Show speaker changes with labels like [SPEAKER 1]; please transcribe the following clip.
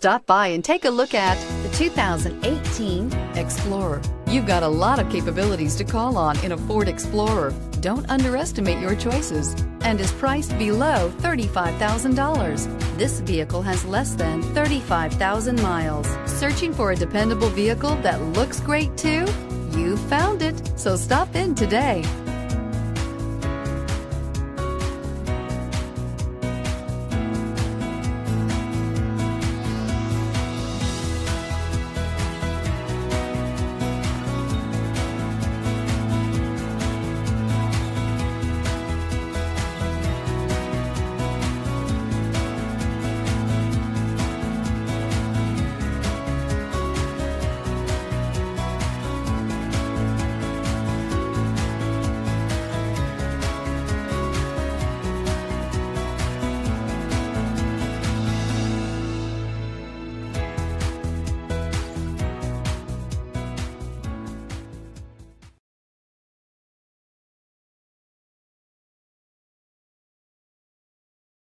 [SPEAKER 1] Stop by and take a look at the 2018 Explorer. You've got a lot of capabilities to call on in a Ford Explorer. Don't underestimate your choices and is priced below $35,000. This vehicle has less than 35,000 miles. Searching for a dependable vehicle that looks great too? You found it, so stop in today.